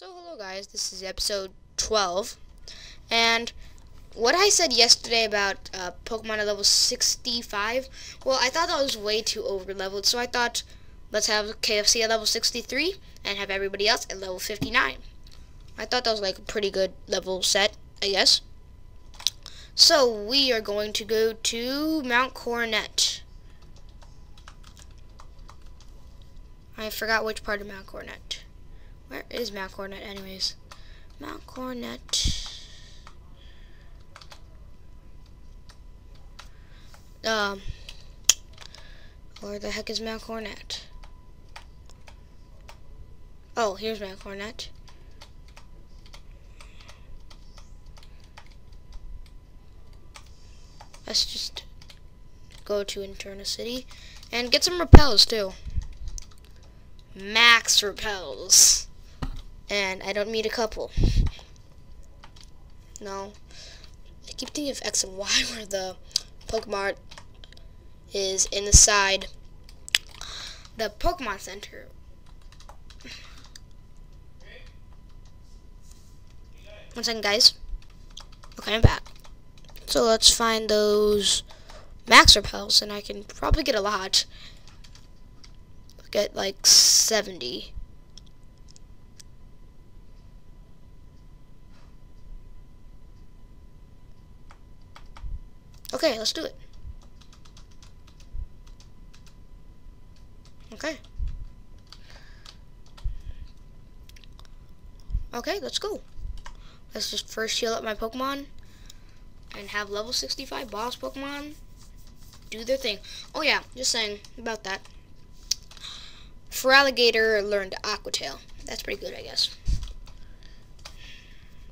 So hello guys, this is episode 12, and what I said yesterday about uh, Pokemon at level 65, well I thought that was way too over leveled, so I thought let's have KFC at level 63 and have everybody else at level 59. I thought that was like a pretty good level set, I guess. So we are going to go to Mount Coronet. I forgot which part of Mount Coronet. Where is Mount Coronet anyways? Mount Coronet. Um, where the heck is Mount Coronet? Oh, here's Mount Coronet. Let's just go to Eterna City and get some repels too. Max repels and I don't need a couple. No. I keep thinking of X and Y where the Pokemon is in the side. The Pokemon Center. One second, guys. Okay, I'm back. So let's find those max repels, and I can probably get a lot. Get like 70. Okay, let's do it. Okay. Okay, let's go. Let's just first heal up my Pokemon and have level 65 boss Pokemon do their thing. Oh yeah, just saying about that. Feraligatr learned Aqua Tail. That's pretty good, I guess.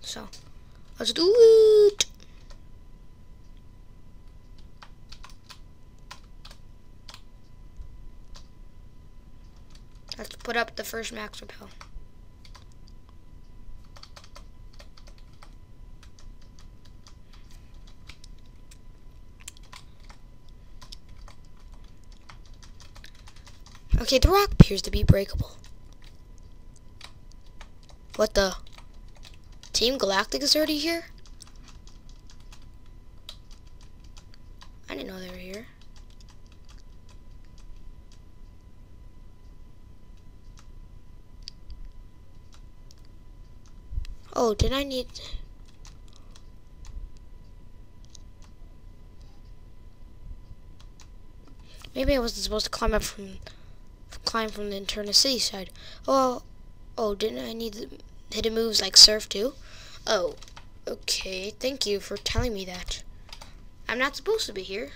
So, let's do it. Let's put up the first max repel. Okay, the rock appears to be breakable. What the? Team Galactic is already here? I didn't know they were here. Oh, did I need... Maybe I wasn't supposed to climb up from... Climb from the Eterna City side. Oh, oh, didn't I need hidden moves like Surf too? Oh, okay, thank you for telling me that. I'm not supposed to be here.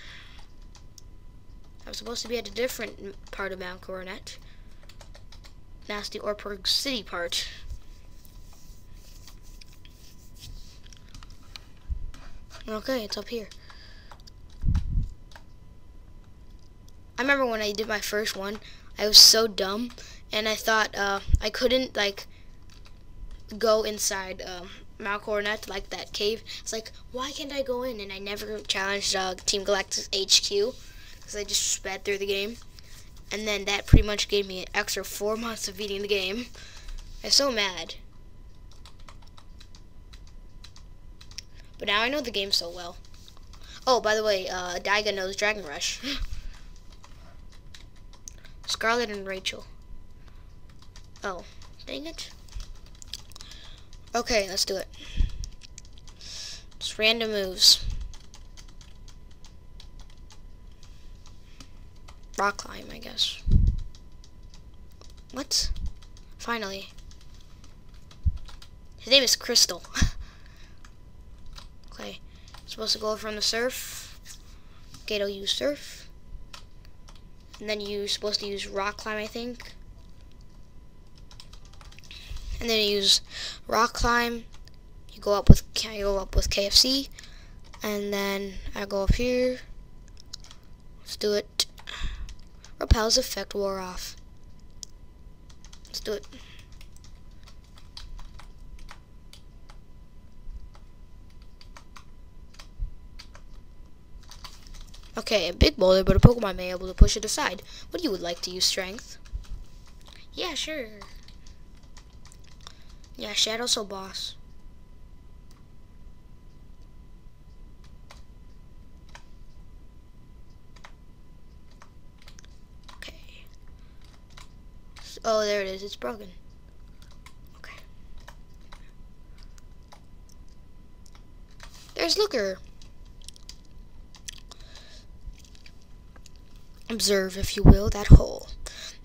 I'm supposed to be at a different part of Mount Coronet. Nasty Oreburgh City part. Okay, it's up here. I remember when I did my first one, I was so dumb, and I thought uh, I couldn't like go inside um, Mount Coronet, like that cave. It's like, why can't I go in? And I never challenged uh, Team Galactic HQ because I just sped through the game. And then that pretty much gave me an extra four months of beating the game. I'm so mad. But now I know the game so well. Oh, by the way, uh, Daiga knows Dragon Rush. Scarlet and Rachel. Oh, dang it. Okay, let's do it. Just random moves. Rock climb, I guess. What? Finally. His name is Crystal. Supposed to go from the surf. Gato use surf. And then you're supposed to use rock climb, I think. And then you use rock climb. You go up with you go up with KFC, and then I go up here. Let's do it. Repel's effect wore off. Let's do it. Okay, a big boulder, but a Pokemon may be able to push it aside. Would you would like to use strength? Yeah, sure. Yeah, Shadow Soul boss. Okay. Oh, there it is. It's broken. Okay. There's Looker. Observe, if you will, that hole.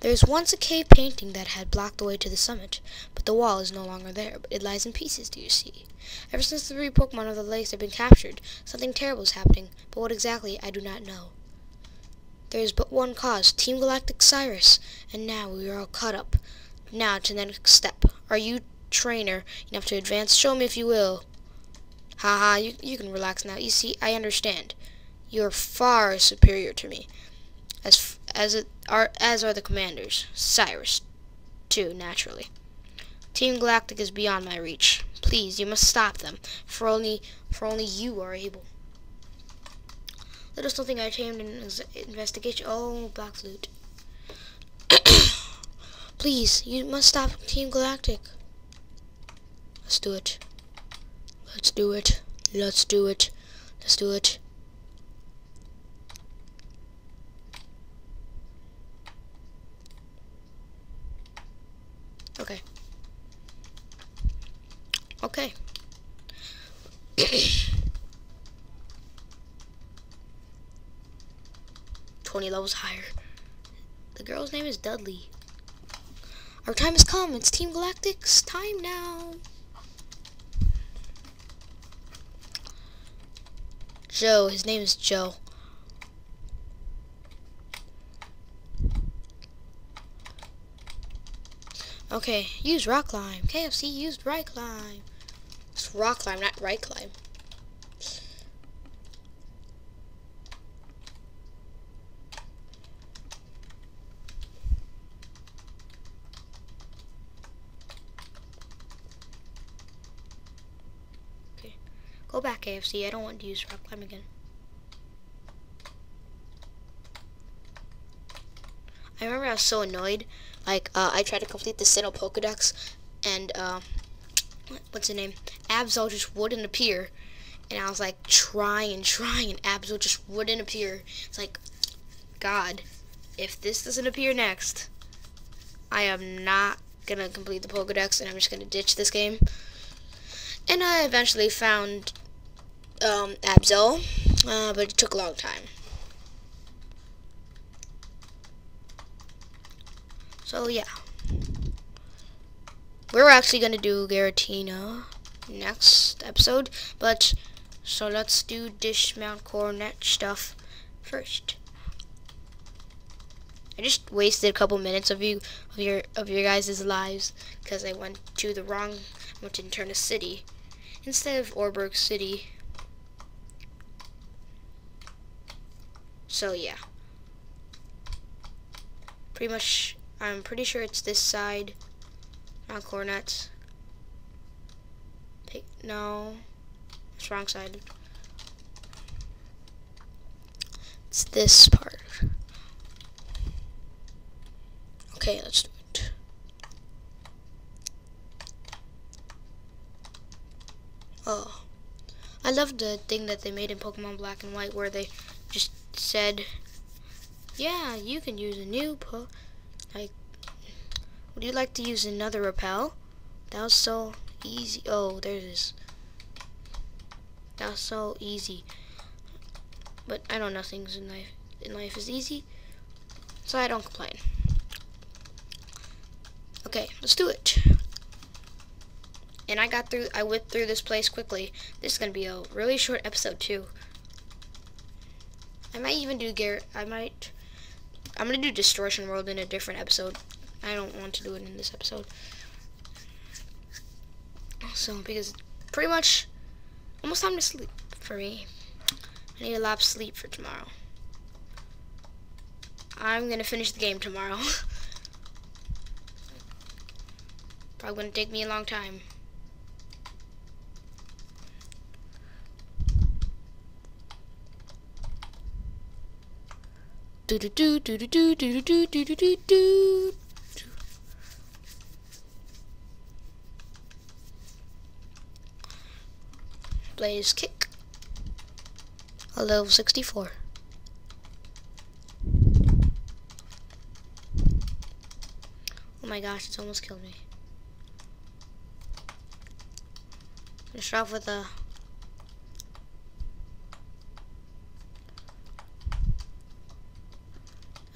There was once a cave painting that had blocked the way to the summit, but the wall is no longer there, but it lies in pieces, do you see? Ever since the three Pokemon of the lakes have been captured, something terrible is happening, but what exactly, I do not know. There is but one cause, Team Galactic Cyrus, and now we are all caught up. Now to the next step. Are you, trainer, enough to advance? Show me if you will. Haha, ha, you, you can relax now. You see, I understand. You are far superior to me as as it are as are the commanders. Cyrus, too, naturally. Team Galactic is beyond my reach. Please, you must stop them, for only for only you are able. Little something I tamed an investigation. Oh, Black Flute. Please, you must stop Team Galactic. Let's do it. Let's do it. Let's do it. Let's do it. Okay. Okay. 20 levels higher. The girl's name is Dudley. Our time has come. It's Team Galactic's time now. Joe. His name is Joe. Okay, use rock climb. KFC used right climb. It's rock climb, not right climb. Okay, go back KFC. I don't want to use rock climb again. I remember I was so annoyed. Like, uh, I tried to complete the Sinnoh Pokedex, and, uh, what's the name? Absol just wouldn't appear. And I was like trying and trying, and Absol just wouldn't appear. It's like, God, if this doesn't appear next, I am not gonna complete the Pokedex, and I'm just gonna ditch this game. And I eventually found um, Absol, uh, but it took a long time. So yeah. We're actually to do Giratina next episode. But, so let's do Dismount Coronet stuff first. I just wasted a couple minutes of you of your of your guys' lives because I went to the wrong I went to Eterna City instead of Oreburgh City. So yeah. Pretty much I'm pretty sure it's this side. Not cornets. No. It's wrong side. It's this part. Okay, let's do it. Oh. I love the thing that they made in Pokemon Black and White where they just said, yeah, you can use a new po would you like to use another repel? That was so easy. Oh, there's That was so easy. But I know nothing's in life in life is easy, so I don't complain. Okay, let's do it. And I got through, I went through this place quickly. This is gonna be a really short episode too. I might even do Garrett. I might I'm gonna do Distortion World in a different episode. I don't want to do it in this episode. So, because pretty much almost time to sleep for me. I need a lot of sleep for tomorrow. I'm gonna finish the game tomorrow. Probably gonna take me a long time. Do do do do do do do do do do do. Blaze kick. A level 64. Oh my gosh, it's almost killed me. Finish off with a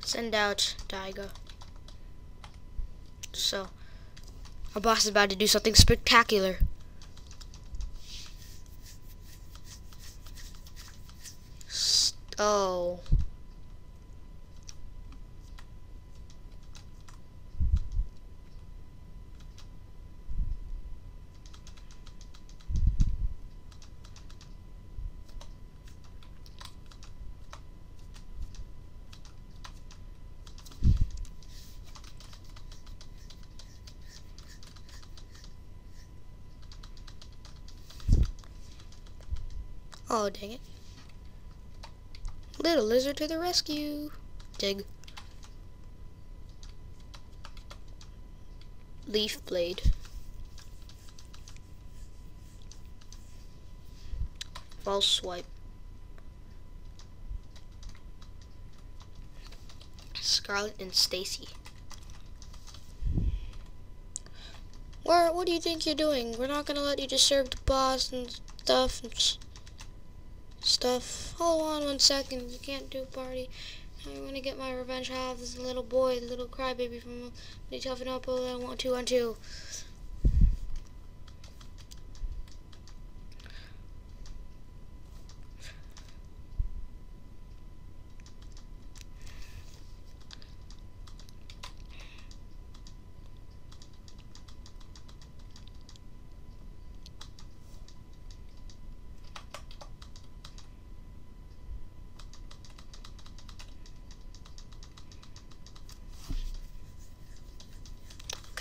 send out Daigo. So, our boss is about to do something spectacular. Oh. Oh, dang it. Little lizard to the rescue. Dig. Leaf blade. False swipe. Scarlet and Stacy. Where, what do you think you're doing? We're not gonna let you disturb the boss and stuff. And stuff. Hold on one second. You can't do party. I want to get my revenge. I have this little boy, little crybaby from the Toughen Up. I want to, want to.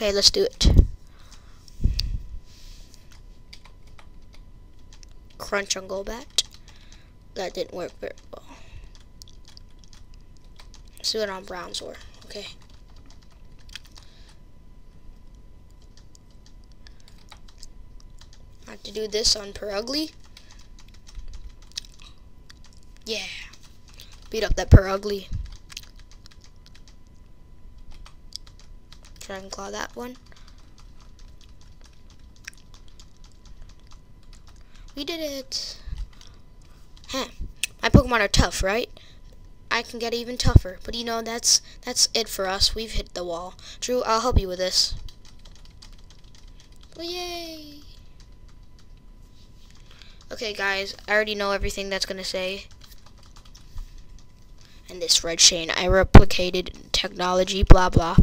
Okay, let's do it. Crunch on Golbat. That didn't work very well. Let's do it on Bronzor. Okay. I have to do this on Purugly. Yeah. Beat up that Purugly. Dragon Claw that one. We did it. Huh. My Pokemon are tough, right? I can get even tougher. But you know, that's that's it for us. We've hit the wall. Drew, I'll help you with this. Well, yay! Okay, guys, I already know everything that's going to say. And this red chain, I replicated technology, blah, blah.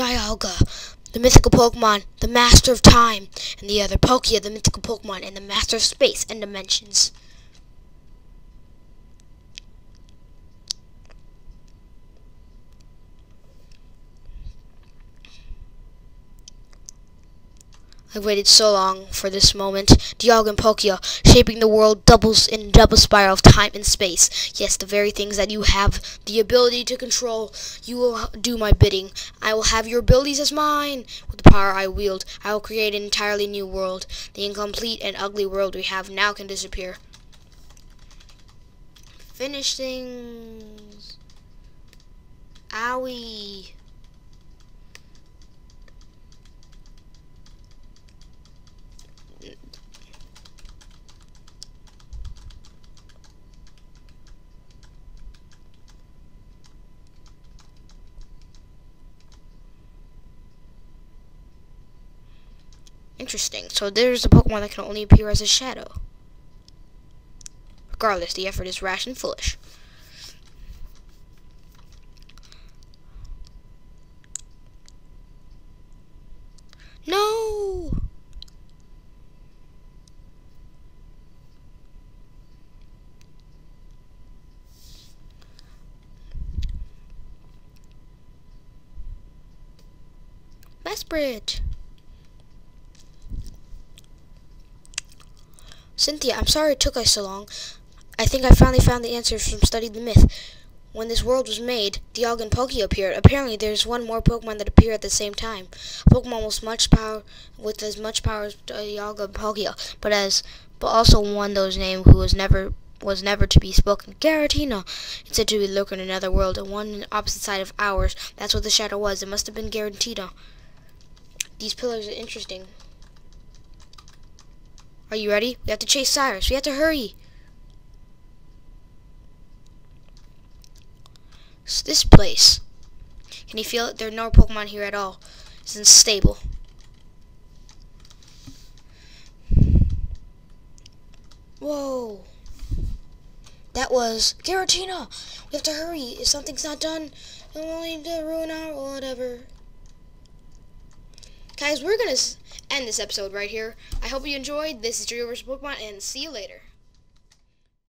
Dialga, the mythical Pokemon, the Master of Time, and the other Palkia, the mythical Pokemon, and the Master of Space and Dimensions. I've waited so long for this moment. Dialga and Palkia, shaping the world doubles in double spiral of time and space. Yes, the very things that you have the ability to control. You will do my bidding. I will have your abilities as mine. With the power I wield, I will create an entirely new world. The incomplete and ugly world we have now can disappear. Finish things. Owie. Interesting. So there's a Pokemon that can only appear as a shadow. Regardless, the effort is rash and foolish. No! Bridge. Cynthia, I'm sorry it took us so long. I think I finally found the answer from Study the Myth. when this world was made, Dialga and Palkia appeared. Apparently, there's one more Pokemon that appear at the same time. Pokemon with much power, with as much power as Dialga and Palkia, but as but also one those named who was never was never to be spoken. Giratina. It said to be lurking in another world, and one on the opposite side of ours. That's what the shadow was. It must have been Giratina. These pillars are interesting. Are you ready? We have to chase Cyrus. We have to hurry. So this place. Can you feel it? There are no Pokemon here at all. It's unstable. Whoa. That was Giratina. We have to hurry. If something's not done, it will lead to ruin our whatever. Guys, we're to end this episode right here. I hope you enjoyed. This is Drew vs. Pokemon, and see you later.